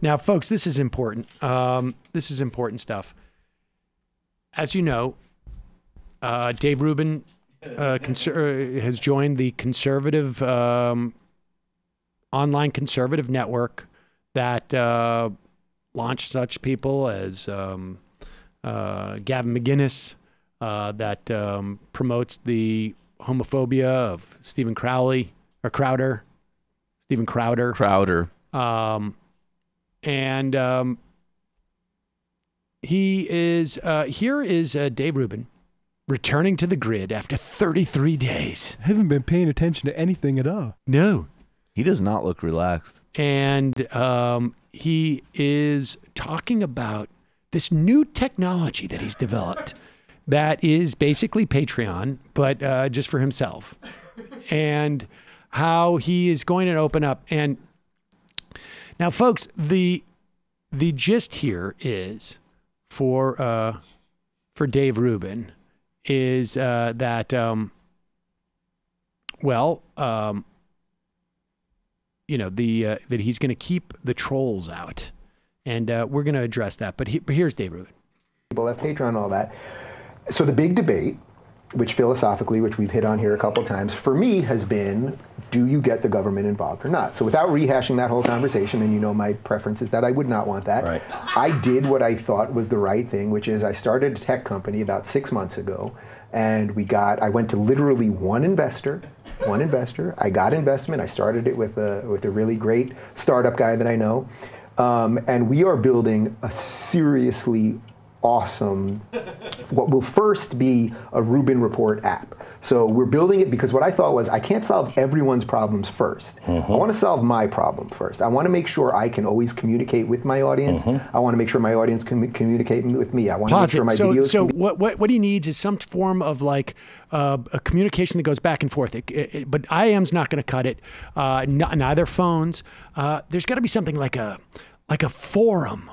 Now, folks, this is important. Um, this is important stuff. As you know, uh, Dave Rubin uh, has joined the conservative um, online conservative network that uh, launched such people as um, uh, Gavin McInnes, uh, that um, promotes the homophobia of Stephen Crowley or Crowder, Stephen Crowder. Crowder. Um, and um, he is uh, here is uh, Dave Rubin returning to the grid after 33 days. I haven't been paying attention to anything at all. No, He does not look relaxed. and um, he is talking about this new technology that he's developed that is basically Patreon, but uh, just for himself, and how he is going to open up. And now, folks, the the gist here is for uh, for Dave Rubin is uh, that um, well. Um, you know the uh, that he's going to keep the trolls out, and uh, we're going to address that. But, he, but here's Dave Rubin. people have Patreon all that. So the big debate, which philosophically, which we've hit on here a couple times, for me has been, do you get the government involved or not? So without rehashing that whole conversation, and you know my preference is that I would not want that. Right. I did what I thought was the right thing, which is I started a tech company about six months ago, and we got. I went to literally one investor. One investor. I got investment. I started it with a with a really great startup guy that I know, um, and we are building a seriously awesome what will first be a Rubin Report app. So we're building it because what I thought was I can't solve everyone's problems 1st I want to solve my problem first. I want to make sure I can always communicate with my audience. I want to make sure my audience can communicate with me. I want to make Pause sure my So, videos so be what, what what he needs is some form of like uh, a communication that goes back and forth. It, it, it- but IAM's not going to cut it. Uh, n- neither phones. Uh, there's got to be something like a like a forum.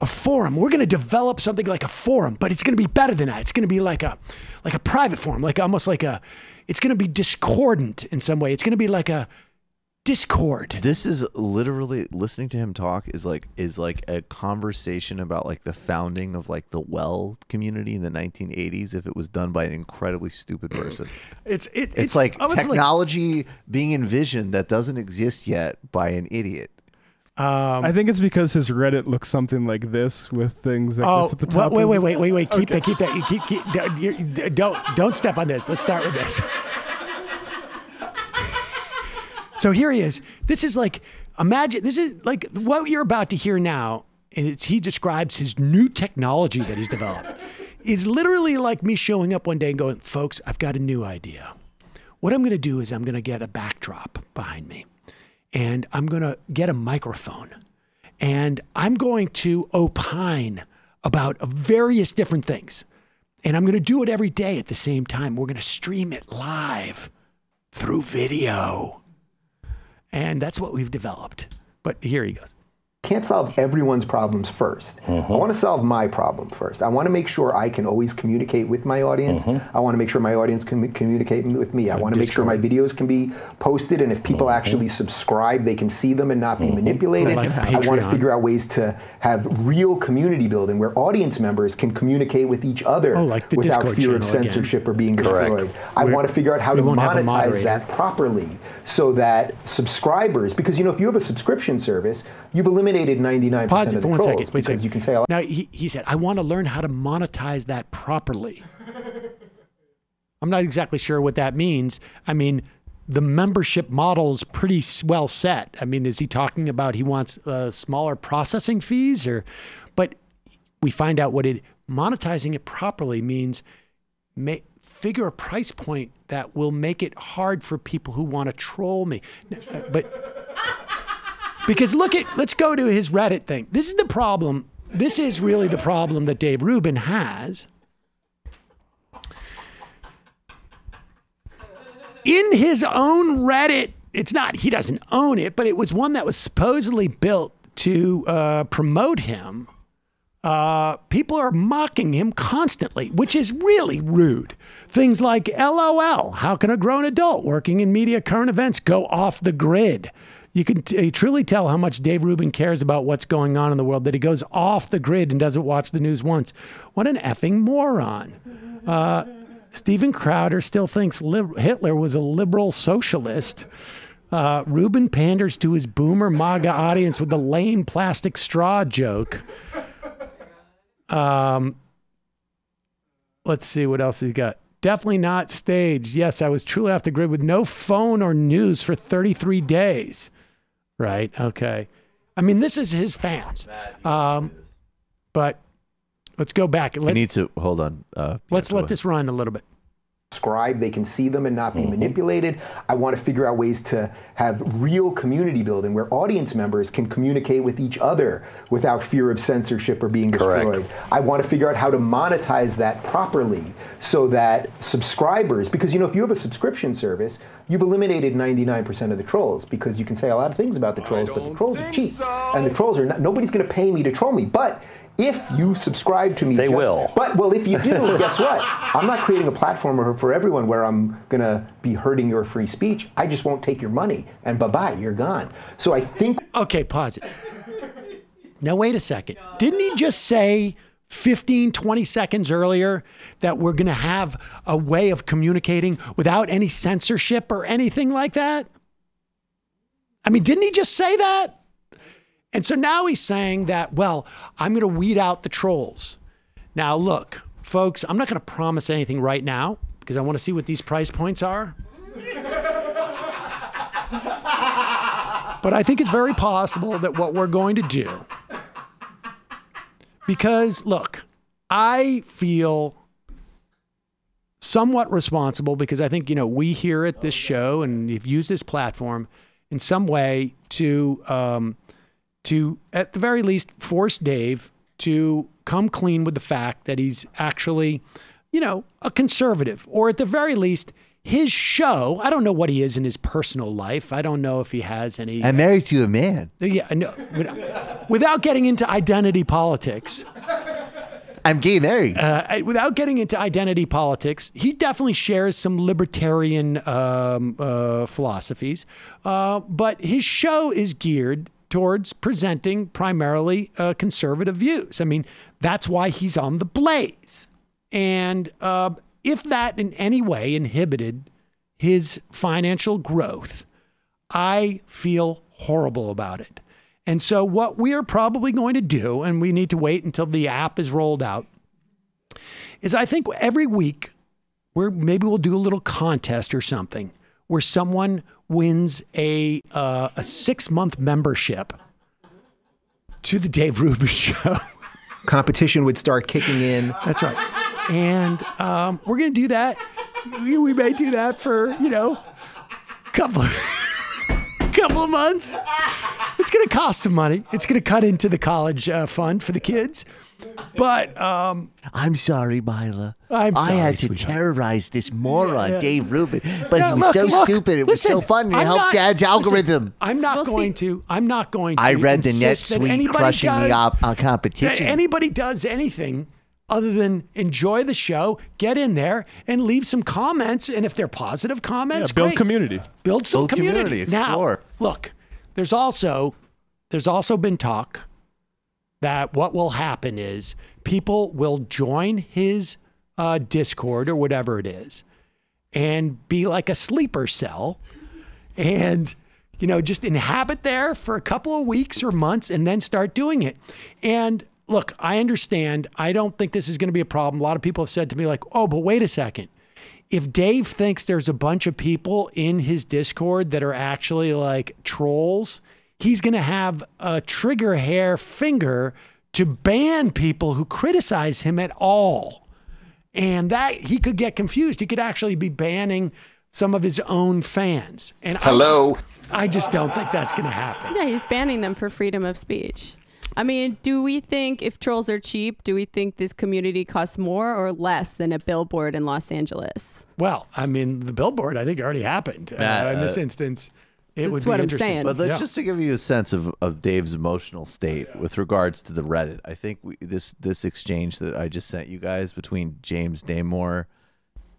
A forum. We're going to develop something like a forum, but it's going to be better than that. It's going to be like a like a private forum, like almost like a. It's going to be discordant in some way. It's going to be like a Discord. This is literally listening to him talk is like is like a conversation about like the founding of like the WELL community in the 1980s if it was done by an incredibly stupid person. It's it, It's, like almost technology being envisioned that doesn't exist yet by an idiot. Um, I think it's because his Reddit looks something like this with things like Oh, this at the top. wait, wait, wait, wait, wait. Keep that, keep that. Keep, keep, don't- don't, don't step on this. Let's start with this. So here he is. This is like, imagine, this is like what you're about to hear now. And it's, he describes his new technology that he's developed. It's literally like me showing up one day and going, folks, I've got a new idea. What I'm going to do is I'm going to get a backdrop behind me and I'm going to get a microphone and I'm going to opine about various different things. And I'm going to do it every day at the same time. We're going to stream it live through video. And that's what we've developed. But here he goes. Can't solve everyone's problems 1st mm-hmm. I want to solve my problem first. I want to make sure I can always communicate with my audience. Mm-hmm. I want to make sure my audience can communicate with me. I want to make sure my videos can be posted, and if people mm-hmm. actually subscribe, they can see them and not be manipulated. Like I want to figure out ways to have real community building where audience members can communicate with each other Oh, like without Discord fear of channel again. censorship or being destroyed. I We're- want to figure out how to won't have a monetize that properly so that subscribers, because you know, if you have a subscription service, you've eliminated 99% Pause of it the for one second. Wait because second. you can say a lot. Now, he, he said, I want to learn how to monetize that properly. I'm not exactly sure what that means. I mean, the membership model is pretty well set. I mean, is he talking about he wants uh, smaller processing fees or, but we find out what it, monetizing it properly means ma- figure a price point that will make it hard for people who want to troll me. Uh, But, because look at, let's go to his Reddit thing. This is the problem. This is really the problem that Dave Rubin has. In his own Reddit, it's not, he doesn't own it, but it was one that was supposedly built to uh, promote him. uh, people are mocking him constantly, which is really rude. Things like LOL, how can a grown adult working in media current events go off the grid? You can t- truly tell how much Dave Rubin cares about what's going on in the world that he goes off the grid and doesn't watch the news once. What an effing moron. Uh, Steven Crowder still thinks Hitler was a liberal socialist. Uh, Rubin panders to his boomer MAGA audience with the lame plastic straw joke. Um, let's see what else he's got. Definitely not staged. Yes, I was truly off the grid with no phone or news for 33 days. Right. Okay. I mean, this is his fans. Um, but let's go back. I Let, need to hold on. Uh, let's go let this run a little bit. Subscribe, they can see them and not Mm-hmm. be manipulated. I want to figure out ways to have real community building where audience members can communicate with each other without fear of censorship or being Correct. destroyed. I want to figure out how to monetize that properly so that subscribers, because you know, if you have a subscription service, you've eliminated 99% of the trolls because you can say a lot of things about the trolls, but the trolls are cheap. And the trolls are not, nobody's going to pay me to troll me. But if you subscribe to me, They just- will. But well, if you do, guess what? I'm not creating a platform for- for everyone where I'm gonna be hurting your free speech. I just won't take your money, and bye bye, you're gone. So I think Okay, pause it. Now, wait a second. Didn't he just say 15, 20 seconds earlier that we're going to have a way of communicating without any censorship or anything like that? I mean, didn't he just say that? And so now he's saying that, well, I'm going to weed out the trolls. Now, look, folks, I'm not going to promise anything right now because I want to see what these price points are. But I think it's very possible that what we're going to do, because look, I feel somewhat responsible because I think, you know, we here at this show and you've used this platform in some way to, um, to at the very least force Dave to come clean with the fact that he's actually, you know, a conservative, or at the very least, his show. I don't know what he is in his personal life. I don't know if he has any. I'm married to a man. Yeah, no, without- without getting into identity politics, I'm gay married. uh, without getting into identity politics, he definitely shares some libertarian um, uh, philosophies, uh, but his show is geared towards presenting primarily uh, conservative views. I mean, that's why he's on the Blaze, and uh, if that in any way inhibited his financial growth, I feel horrible about it. And so, what we are probably going to do, and we need to wait until the app is rolled out, is I think every week, where maybe we'll do a little contest or something where someone wins a uh, a six month membership to the Dave Rubin Show. competition would start kicking in. That's right. And um, we're going to do that. We, we may do that for, you know, a couple, couple of months. It's going to cost some money. It's going to cut into the college uh, fund for the kids. But um, I'm sorry, Mila. I'm I had to sweetheart. terrorize this moron, Yeah. Dave Rubin, but No, he was look, so look, stupid. It was so listen, fun. It I'm helped not- Dad's listen, algorithm. I'm not We'll going see. to. I'm not going to. I read the insist that NetSuite anybody crushing does, the op- uh, competition. anybody does anything other than enjoy the show, get in there and leave some comments. And if they're positive Yeah, comments, build great. community. build some Build community, explore. Now, look, there's also there's also been talk that what will happen is people will join his uh, Discord or whatever it is, and be like a sleeper cell, and you know just inhabit there for a couple of weeks or months, and then start doing it. And look, I understand. I don't think this is going to be a problem. A lot of people have said to me like, "Oh, but wait a second if Dave thinks there's a bunch of people in his Discord that are actually like trolls, he's going to have a trigger hair finger to ban people who criticize him at all. And that he could get confused. He could actually be banning some of his own fans. And Hello? I just, I just don't think that's going to happen. Yeah, he's banning them for freedom of speech. I mean, do we think if trolls are cheap, do we think this community costs more or less than a billboard in Los Angeles? Well, I mean, the billboard, I think, already happened uh, Matt, in this uh, instance. It would That's be what I'm interesting. saying. But let's Yeah. just to give you a sense of, of Dave's emotional state with regards to the Reddit. I think we, this this exchange that I just sent you guys between James Damore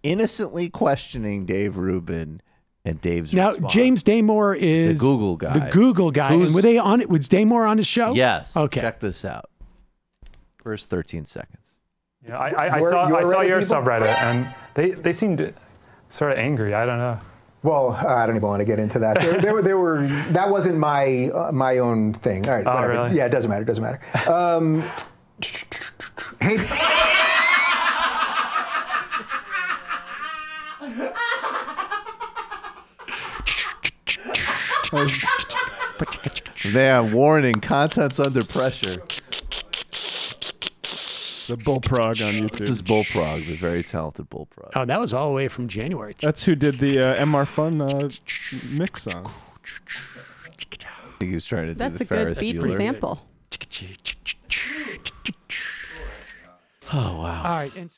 innocently questioning Dave Rubin and Dave's Now, response. James Damore is The Google guy. The Google guy. Who's- and were they on it? Was Damore on his show? Yes. Okay. Check this out. First 13 seconds. Yeah, I, I, I Your- saw your I saw Reddit your people? subreddit, and they, they seemed sort of angry. I don't know. Well, uh, I don't even want to get into that. There, there, were- there were that wasn't my uh, my own thing. All right, Oh, whatever. really? Yeah, it doesn't matter. It doesn't matter. Um, hey, Man, warning, content's under pressure. The bullprog on YouTube. This is Bullprog, the very talented Bullprog. Oh, that was all the way from January. That's who did the uh, MR Fun uh, mix song. I think he was trying to do That's the a good beat to sample. Oh, wow. All right. And